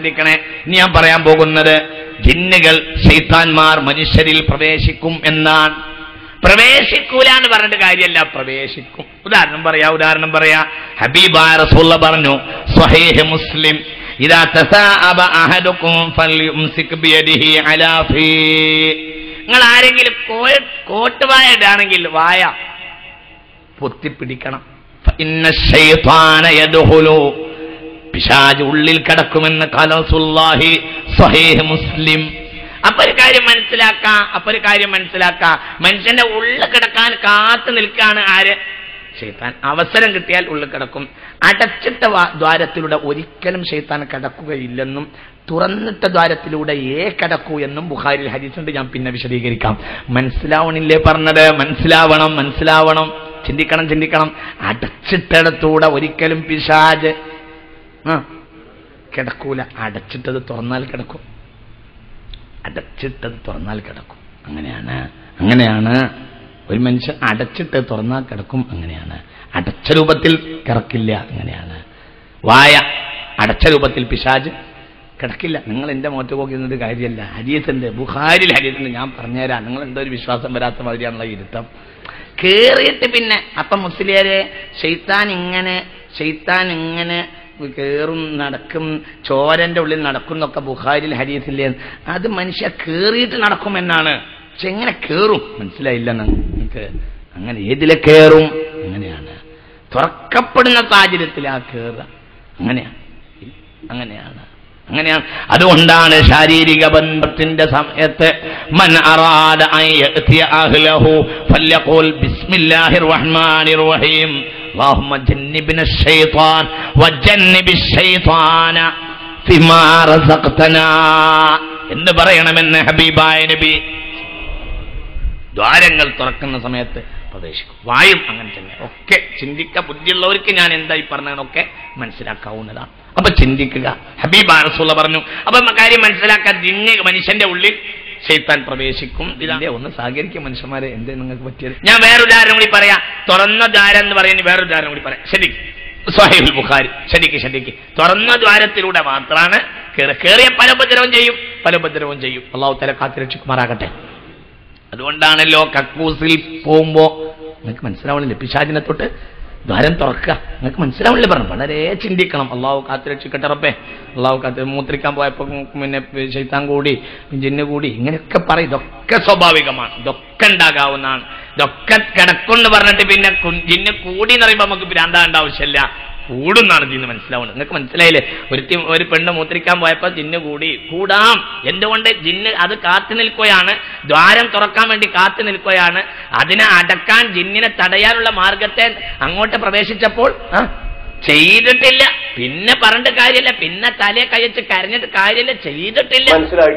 ശ്രദ്ധിക്കണേ ഇനി ഞാൻ പറയാൻ പോകുന്നത് ജിന്നുകൾ ശൈത്താന്മാർ മനുഷ്യരിൽ പ്രവേശിക്കും എന്നാണ്. പ്രവേശിക്കൂല എന്ന് പറഞ്ഞിട്ട് കാര്യമല്ല പ്രവേശിക്കും. ഉദാഹരണം പറയാ ഉദാഹരണം പറയാ. ഹബീബ റസൂള്ള പറഞ്ഞു സ്വഹീഹ് മുസ്ലിം ഇതാ തസാഅബ അഹദുക്കും ഫൽയുംസിക് ബിയദിഹി അലാ ഫീ. നിങ്ങൾ ആരെങ്കിലും കോട്ട് ഇടാണെങ്കിൽ വായ പൊത്തിപ്പിടിക്കണം. ഇന്ന ശൈത്താന യദ്ഖുലു പിശാജ് ഉള്ളിൽ കിടക്കുമെന്ന് കലസുല്ലാഹി സ്വഹീഹ് മുസ്ലിം. അപ്പൊ ഒരു കാര്യം മനസ്സിലാക്കാം അപ്പൊ ഒരു കാര്യം മനസ്സിലാക്കാം. മനുഷ്യന്റെ ഉള്ളിൽ കിടക്കാൻ കാത്തു നിൽക്കാണ് ആര്? ഷെയ്ത്താൻ അവസരം കിട്ടിയാൽ ഉള്ളിൽ കിടക്കും. അടച്ചിട്ട ദ്വാരത്തിലൂടെ ഒരിക്കലും ഷെയ്ത്താൻ കിടക്കുകയില്ലെന്നും തുറന്നിട്ട ദ്വാരത്തിലൂടെ ഏ കിടക്കൂ എന്നും ബുഖാരിൽ ഹരിച്ചുണ്ട് ഞാൻ പിന്നെ വിശദീകരിക്കാം. മനസ്സിലാവണില്ലേ പറഞ്ഞത്? മനസ്സിലാവണം മനസ്സിലാവണം. ചിന്തിക്കണം ചിന്തിക്കണം. അടച്ചിട്ടിടത്തൂടെ ഒരിക്കലും പിശാജ് ആ. കിടക്കൂല. അടച്ചിട്ടത് തുറന്നാൽ കിടക്കും. അടച്ചിട്ടത് തുറന്നാൽ കിടക്കും. അങ്ങനെയാണ്. അങ്ങനെയാണ്. ഒരു മനുഷ്യൻ അടച്ചിട്ട് തുറന്നാൽ കിടക്കും. അങ്ങനെയാണ്. അടച്ച രൂപത്തിൽ കിടക്കില്ല. അങ്ങനെയാണ്. വായ അടച്ച രൂപത്തിൽ പിശാജ് കിടക്കില്ല. നിങ്ങൾ എന്റെ മുഖത്ത് പോകുന്നത് കാര്യമല്ല. ഹരിയത്തിന്റെ ബുഹാരിൽ ഹരിയത്തിന്റെ ഞാൻ പറഞ്ഞുതരാം. നിങ്ങൾ എന്തോ ഒരു വിശ്വാസം വരാത്ത മാതിരിയാണുള്ള ഇരുത്തം. കേറിയിട്ട് പിന്നെ അപ്പൊ മുസ്ലിയാരെ ഷെയ്ത്താൻ ഇങ്ങനെ ഷെയ്ത്താൻ ഇങ്ങനെ കേറും നടക്കും ചോരന്റെ ഉള്ളിൽ നടക്കും എന്നൊക്കെ ബുഹാരിൽ ഹരീസില്ലേ അത് മനുഷ്യ കേറിയിട്ട് നടക്കുമെന്നാണ്. പക്ഷെ എങ്ങനെ കേറും? മനസ്സിലായില്ല നിങ്ങൾക്ക് അങ്ങനെ ഏതിലെ കയറും അങ്ങനെയാണ്. തുറക്കപ്പെടുന്ന സാഹചര്യത്തിൽ ആ കയറുക അങ്ങനെയാണ്. അങ്ങനെയാണ്. അങ്ങനെയാണ്. അതുകൊണ്ടാണ് ശാരീരിക ബന്ധത്തിന്റെ സമയത്ത് മൻ അറാദ اللهم جنبنا الشيطان وجنب الشيطان فيما رزقتنا എന്ന് പറയണമെന്ന് ഹബീബായ നബി ദ്വാരങ്ങൾ തുറക്കുന്ന സമയത്ത് പ്രവേശിക്കും വായും അങ്ങനെ തന്നെ ഒക്കെ ചിന്തിക്ക ബുദ്ധിയുള്ളവർക്ക് ഞാൻ എന്തായി പറഞ്ഞതൊക്കെ മനസ്സിലാക്കാവുന്നതാണ് അപ്പൊ ചിന്തിക്കുക ഹബീബ് റസൂള്ള പറഞ്ഞു അപ്പൊ നമ്മ കാര്യം മനസ്സിലാക്കാൻ ജിന്ന് മനുഷ്യന്റെ ഉള്ളിൽ ശൈത്താൻ പ്രവേശിക്കും. ഇതിന്റെ ഒന്ന് സഹകരിക്കും മനുഷ്യന്മാരെ. എന്തേ നിങ്ങൾക്ക് പറ്റിയത്? ഞാൻ വേറൊരു ഉദാഹരണം കൂടി പറയാം. തുറന്ന ദ്വാരം എന്ന് പറയുന്നത് വേറൊരു ഉദാഹരണം കൂടി പറയാം. ശരി. സ്വാഹിബുൽ ബുഖാരി. ശരിക്ക് ശരിക്ക്. തുറന്ന ദ്വാരത്തിലൂടെ മാത്രമാണ് കയറിയ കേറിയ പല ഉപദ്രവം ചെയ്യും. പല ഉപദ്രവം ചെയ്യും. അള്ളാഹു തല കാത്തിരക്ഷിക്കുമാറാകട്ടെ അതുകൊണ്ടാണല്ലോ കക്കൂസിൽ പോകുമ്പോ നിങ്ങൾക്ക് മനസ്സിലാവണില്ലേ. പിശാചിനെ തൊട്ട് ദ്വാരം തുറക്കുക. നിങ്ങൾക്ക് മനസ്സിലാവില്ലേ പറഞ്ഞു? വളരെ ചിന്തിക്കണം. അള്ളാഹു കാത്തുരക്ഷിക്കട്ടെ റബ്ബേ. അള്ളാഹു കാത്ത് മൂത്രിക്കാൻ പോയപ്പോ പിന്നെ ശൈത്താൻ കൂടി ജിന്ന് കൂടി ഇങ്ങനെയൊക്കെ പറയും. ഇതൊക്കെ സ്വാഭാവികമാണ്. ഇതൊക്കെ ഉണ്ടാകാവുന്നതാണ്. ഇതൊക്കെ കിടക്കുമെന്ന് പറഞ്ഞിട്ട് പിന്നെ ജിന്ന കൂടി എന്ന് പറയുമ്പോൾ നമുക്ക് ഭ്രാന്താണ്ട ആവശ്യമില്ല. കൂടുന്നാണ് ജിന്ന് മനസ്സിലാവുന്നത്. നിങ്ങൾക്ക് മനസ്സിലായില്ലേ? ഒരു ഒരു പെണ്ണ് മൂത്രിക്കാൻ പോയപ്പോ ജിന്ന് കൂടി കൂടാം എന്തുകൊണ്ട് ജിന്ന് അത് കാത്തു നിൽക്കുകയാണ്. ദ്വാരം തുറക്കാൻ വേണ്ടി കാത്തു നിൽക്കുകയാണ്. അതിനെ അടക്കാൻ ജിന്നിനെ തടയാനുള്ള മാർഗത്തെ അങ്ങോട്ട് പ്രവേശിച്ചപ്പോൾ ചെയ്തിട്ടില്ല. പിന്നെ പറഞ്ഞിട്ട് കാര്യമില്ല. പിന്നെ തലയെ കഴിച്ച് കരഞ്ഞിട്ട് കാര്യമില്ല. ചെയ്തിട്ടില്ല. മനസ്സിലായി.